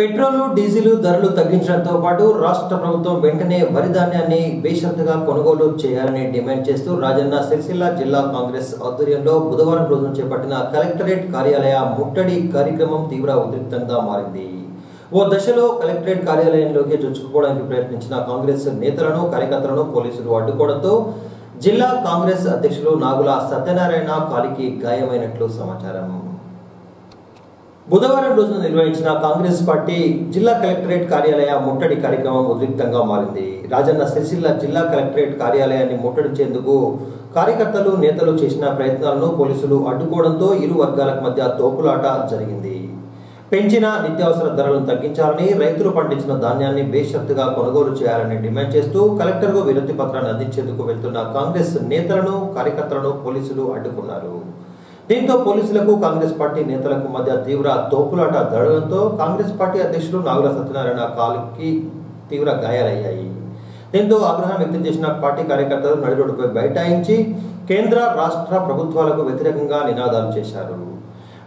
Petrol diesel ధరలు తగ్గించడంతో పాటు రాష్ట్ర ప్రభుత్వం వెంటనే వరి ధాన్యాన్ని బేషరతుగా కొనుగోలు చేయాలని డిమాండ్ చేస్తూ రాజన్న సిరిసిల్ల జిల్లా కాంగ్రెస్ ఆధ్వర్యంలో బుధవారం రోజున చేపట్టిన కలెక్టరేట్ కార్యాలయ ముట్టడి కార్యక్రమం తీవ్ర ఉద్రిక్తంగా మారింది. ఓ దశలో కలెక్టరేట్ కార్యాలయంలోకి చొచ్చుకుపోవడానికి ప్రయత్నించిన కాంగ్రెస్ నేతలను కార్యకర్తలను పోలీసులు అడ్డుకోవడంతో జిల్లా కాంగ్రెస్ అధ్యక్షులు నాగుల సత్యనారాయణ కాలికి గాయమైనట్లు సమాచారం. బుధవారం రోజున నిర్వహించిన కాంగ్రెస్ పార్టీ జిల్లా కలెక్టరేట్ కార్యాలయ ముట్టడి కార్యక్రమం ఉద్రిక్తంగా మారింది. రాజన్న సిరిసిల్ల జిల్లా కలెక్టరేట్ కార్యాలయాన్ని ముట్టడించేందుకు కార్యకర్తలు నేతలు చేసిన ప్రయత్నాలను పోలీసులు అడ్డుకోవడంతో ఇరు వర్గాల మధ్య తోపులాట జరిగింది. పెంచిన నిత్యావసర ధరలను తగ్గించాలని రైతులు పండించిన ధాన్యాన్ని బేషరతుగా కొనుగోలు చేయాలని డిమాండ్ చేస్తూ కలెక్టర్కు వినతి పత్రాన్ని అందించేందుకు వెళ్తున్న కాంగ్రెస్ నేతలను కార్యకర్తలను పోలీసులు అడ్డుకున్నారు. దీంతో పోలీసులకు కాంగ్రెస్ పార్టీ నేతలకు మధ్య తీవ్ర తోపులాట జరగడంతో కాంగ్రెస్ పార్టీ అధ్యక్షులు నాగుల సత్యనారాయణ కాలుకి తీవ్ర గాయాలయ్యాయి. దీంతో ఆగ్రహం వ్యక్తం చేసిన పార్టీ కార్యకర్తలు నడి రోడ్డుపై బైఠాయించి కేంద్ర రాష్ట్ర ప్రభుత్వాలకు వ్యతిరేకంగా నినాదాలు చేశారు.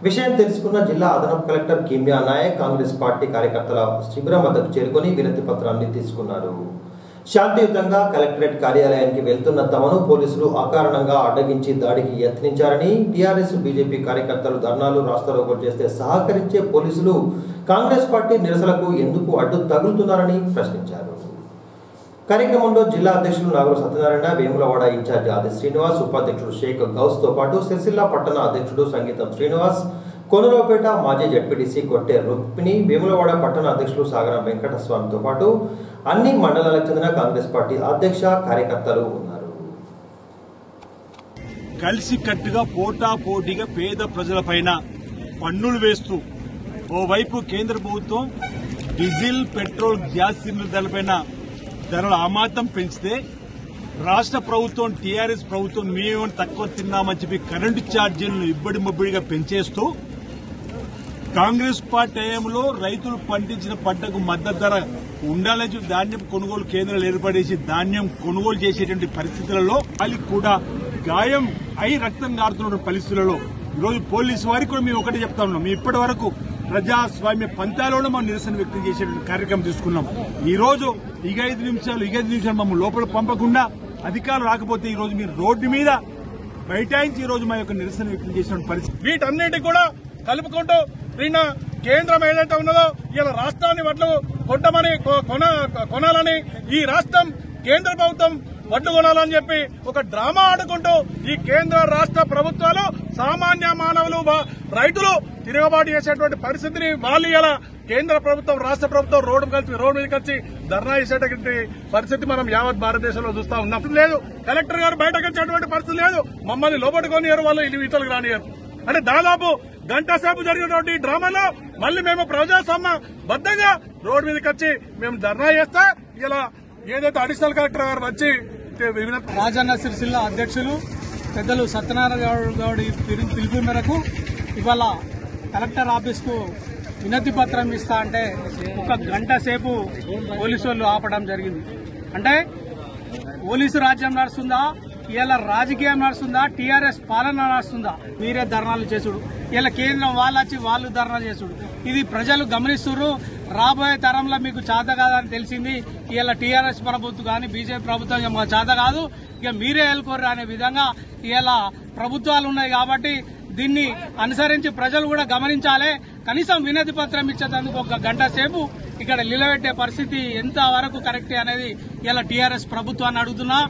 విషయం తెలుసుకున్న జిల్లా అదనపు కలెక్టర్ కిమ్యా నాయక్ కాంగ్రెస్ పార్టీ కార్యకర్తల శిబిరం వద్దకు చేరుకొని వినతి పత్రాన్ని తీసుకున్నారు. శాంతియుతంగా కలెక్టరేట్ కార్యాలయానికి వెళ్తున్న తమను పోలీసులు అకారణంగా అడ్డగించి దాడికి యత్నించారని టీఆర్ఎస్ బీజేపీ కార్యకర్తలు ధర్నాలు రాస్తారోకలు చేస్తే సహకరించే పోలీసులు కాంగ్రెస్ పార్టీ నిరసనకు ఎందుకు అడ్డు తగులుతున్నారని ప్రశ్నించారు. కార్యక్రమంలో జిల్లా అధ్యక్షులు నాగుల సత్యనారాయణ వేములవాడ ఇన్ఛార్జి ఆది శ్రీనివాస్ ఉపాధ్యక్షుడు షేక్ గౌస్తో పాటు సిరిసిల్ల పట్టణ అధ్యక్షుడు సంగీతం శ్రీనివాస్ కొనురావుపేట మాజీ జడ్పీటీసీ కొట్టే రుక్మిణి భీములవాడ పట్టణ అధ్యక్షులు సాగర వెంకటస్వామితో పాటు అన్ని మండలాలకు చెందిన కాంగ్రెస్ పార్టీ అధ్యక్ష కార్యకర్తలు ఉన్నారు. కలిసి కట్టుగా పోటా పోటీగా పేద ప్రజలపైన పన్నులు వేస్తూ ఓవైపు కేంద్ర ప్రభుత్వం డీజిల్ పెట్రోల్ గ్యాస్ సిలిండర్ ధరలపైన ధరలు అమాతం పెంచితే రాష్ట్ర ప్రభుత్వం టీఆర్ఎస్ ప్రభుత్వం మేము తక్కువ తిన్నామని చెప్పి కరెంటు ఛార్జీలను ఇబ్బడి ముబ్బడిగా పెంచేస్తూ కాంగ్రెస్ పార్టీ హయాంలో రైతులు పండించిన పంటకు మద్దతు ధర ఉండాలని ధాన్యం కొనుగోలు కేంద్రాలు ఏర్పడేసి ధాన్యం కొనుగోలు చేసేటువంటి పరిస్థితులలో వాళ్ళకి కూడా గాయం అయి రక్తం గారుతున్న పరిస్థితులలో ఈరోజు పోలీసు వారికి కూడా మేము ఒకటే చెప్తా ఉన్నాం. మేము ఇప్పటి వరకు ప్రజాస్వామ్య పంతాలోనే మనం నిరసన వ్యక్తం చేసేటువంటి కార్యక్రమం తీసుకున్నాం. ఈ రోజు ఇక ఐదు నిమిషాలు ఇక ఐదు నిమిషాలు మమ్మల్ని లోపల పంపకుండా అధికారులు రాకపోతే ఈ రోజు మీరు రోడ్డు మీద బైఠాయించి ఈ రోజు మా యొక్క నిరసన వ్యక్తం చేసిన పరిస్థితి. వీటన్నిటి కూడా కలుపుకుంటూ నిన్న కేంద్రం ఏదైతే ఉన్నదో ఇలా రాష్ట్రాన్ని వడ్లు కొట్టమని కొ- కొన కొనాలని ఈ రాష్ట్రం కేంద్ర ప్రభుత్వం వడ్లు కొనాలని చెప్పి ఒక డ్రామా ఆడుకుంటూ ఈ కేంద్ర రాష్ట్ర ప్రభుత్వాలు సామాన్య మానవులు రైతులు తిరగబాటు చేసేటువంటి పరిస్థితిని వాళ్ళు ఇలా కేంద్ర ప్రభుత్వం రాష్ట్ర ప్రభుత్వం రోడ్డు కలిసి రోడ్డు మీద కలిసి ధర్నా చేసేటటువంటి పరిస్థితి మనం యావత్ భారతదేశంలో చూస్తా ఉన్నాం. లేదు కలెక్టర్ గారు బయటకు వచ్చేటువంటి పరిస్థితి లేదు. మమ్మల్ని లోపట్టుకొని వాళ్ళు ఇల్లు ఇతరులకు రానియారు అంటే దాదాపు గంట సేపు జరిగినటువంటి డ్రామాలో మళ్ళీ మేము ప్రజాస్వామ్య బద్దంగా రోడ్డు మీదకి వచ్చి మేము ధర్నా చేస్తే. ఇలా ఏదైతే అడిషనల్ కలెక్టర్ గారు వచ్చి రాజన్న సిరిసిల్ల అధ్యక్షులు పెద్దలు సత్యనారాయణ గౌడి పిలుపు మేరకు ఇవాళ కలెక్టర్ ఆఫీస్కు వినతి పత్రం ఇస్తా అంటే ఒక గంట సేపు పోలీసు వాళ్ళు ఆపడం జరిగింది. అంటే పోలీసు రాజ్యం నడుస్తుందా? ఇలా రాజకీయం నడుస్తుందా? టీఆర్ఎస్ పాలన నడుస్తుందా? మీరే ధర్నాలు చేసుడు. ఇలా కేంద్రం వాళ్ళు వచ్చి వాళ్ళు ధర్నాలు చేసుడు. ఇది ప్రజలు గమనిస్తున్నారు రాబోయే తరంలో మీకు చేత కాదని తెలిసింది. ఇలా టీఆర్ఎస్ ప్రభుత్వం కానీ బీజేపీ ప్రభుత్వం చేత కాదు. ఇక మీరే వెళ్ళుకోరు అనే విధంగా ఇలా ప్రభుత్వాలు ఉన్నాయి కాబట్టి దీన్ని అనుసరించి ప్రజలు కూడా గమనించాలి. కనీసం వినతి పత్రం ఇచ్చేందుకు ఒక గంట సేపు ఇక్కడ నిలబెట్టే పరిస్థితి ఎంత వరకు కరెక్ట్ అనేది ఇలా టీఆర్ఎస్ ప్రభుత్వాన్ని అడుగుతున్నా.